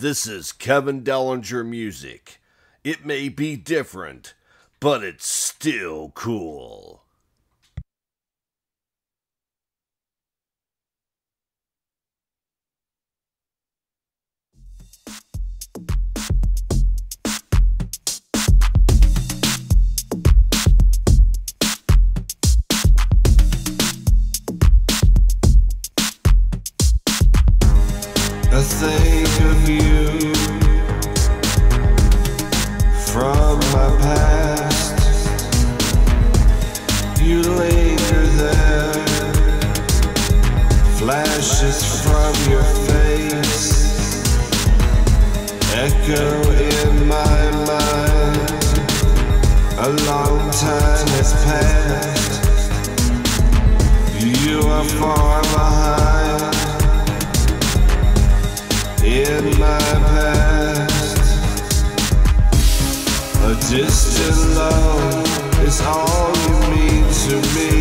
This is Kevin Dellinger music. It may be different, but it's still cool. my past. A distant love is all you mean to me.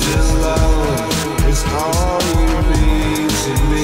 just love. It's all you need to me.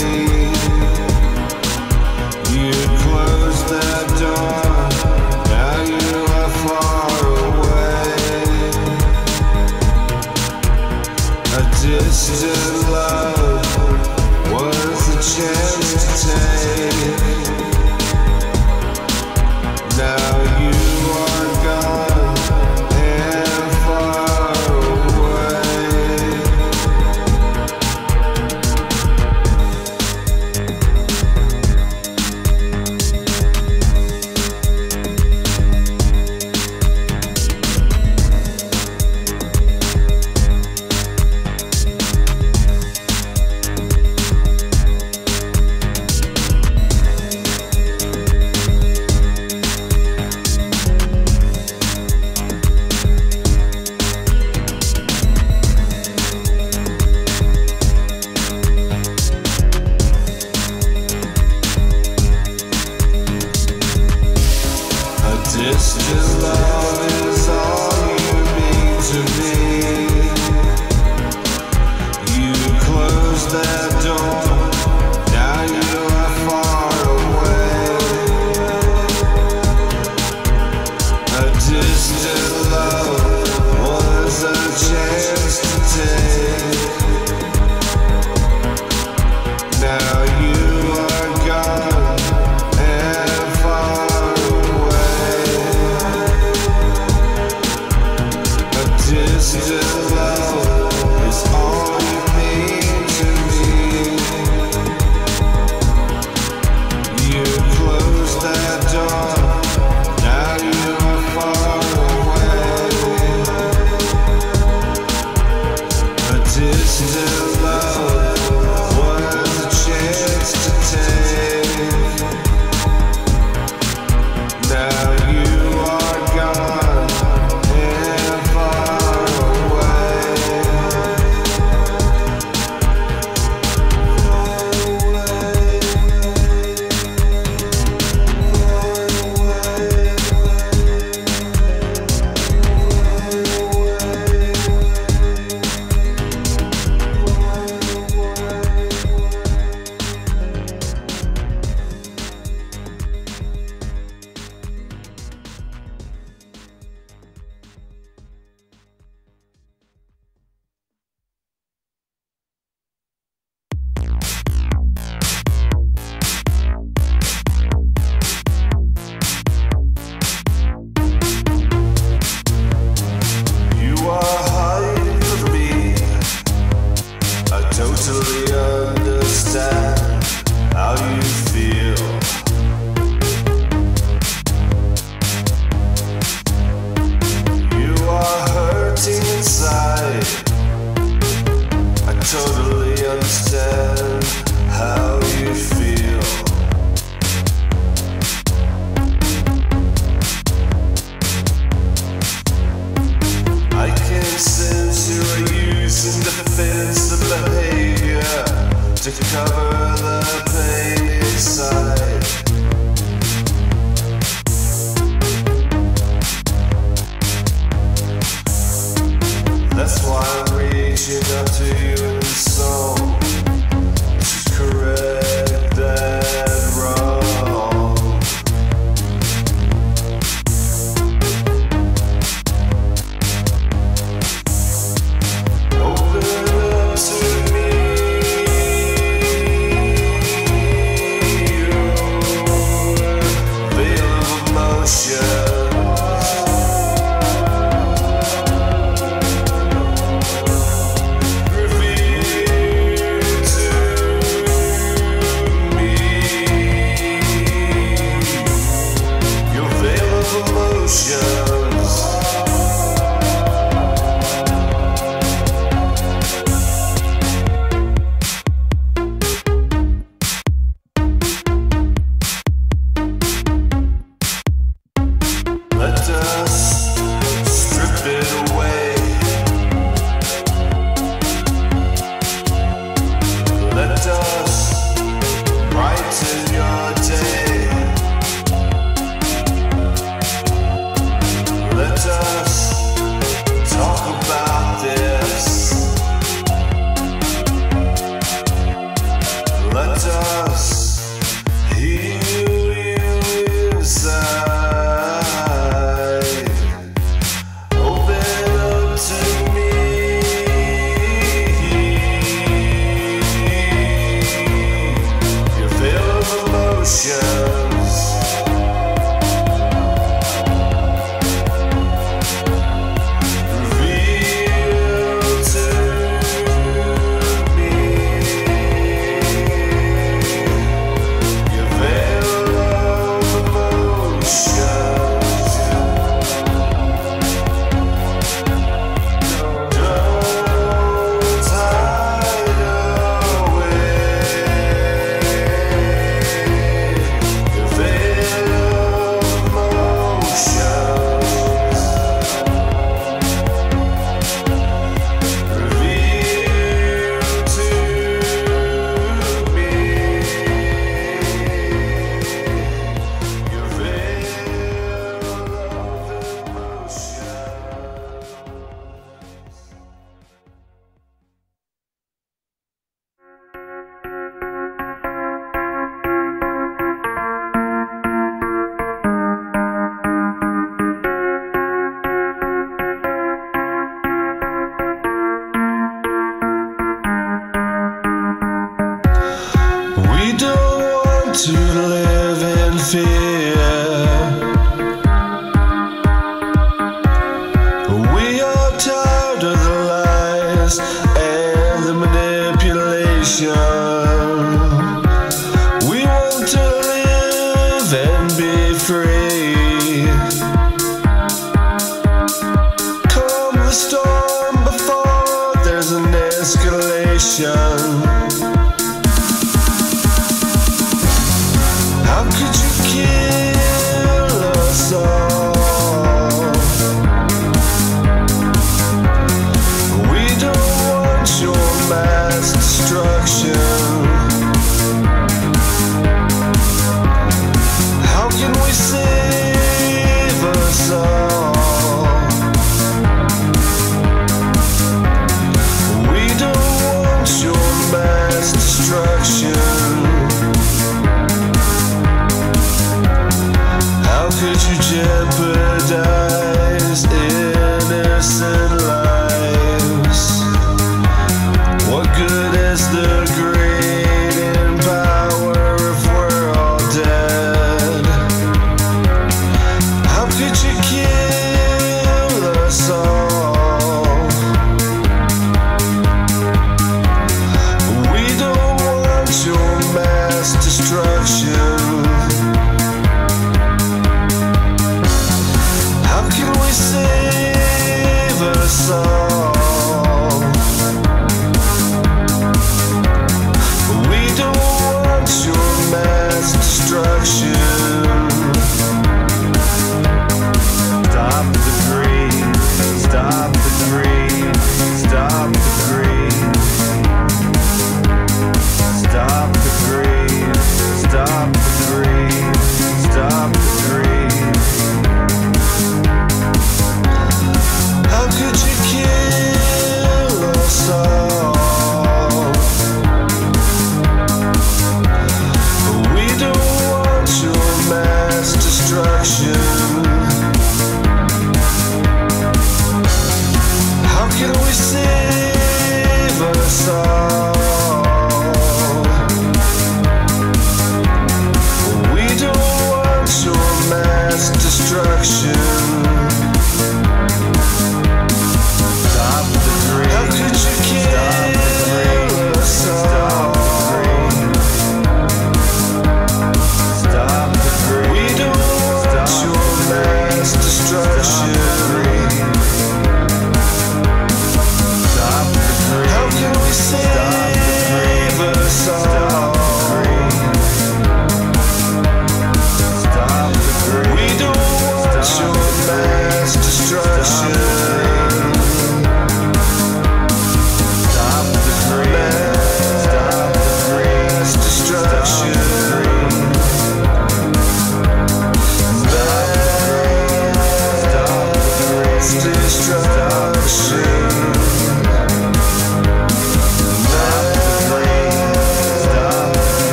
That's why I'm reaching out to you in song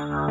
Um,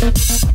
Thank